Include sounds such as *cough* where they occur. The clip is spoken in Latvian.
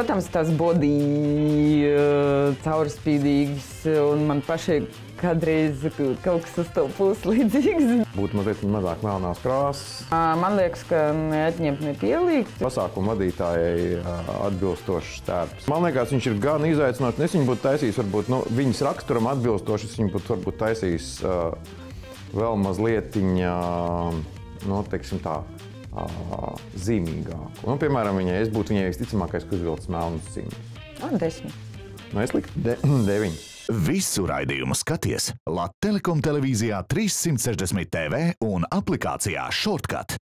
protams, tas bodī uh, caurspīdīgs, un man pašai kādreiz kaut kas uz to pusi līdzīgs. Būtu mazliet mazāk melnās krāsas. Uh, Man liekas, ka neatņemt, nepielikt. Pasākuma vadītājai atbilstošs tērps. Man liekas, viņš ir gan izaicinošs. Es viņu būtu taisījis, varbūt nu, viņas raksturam atbilstoši. Es viņu būtu varbūt taisījis uh, vēl mazliet, nu, teiksim tā. Zīmīgāku. Nu, piemēram, viņai, es būtu viņai visticamākais, kurš vilcis melnus zīmes. Ah, desmit. Nu, es liktu de *clears throat* deviņus. Visu raidījumu skaties Latvijas Telekom televīzijā 360 TV un aplikācijā Shortcut.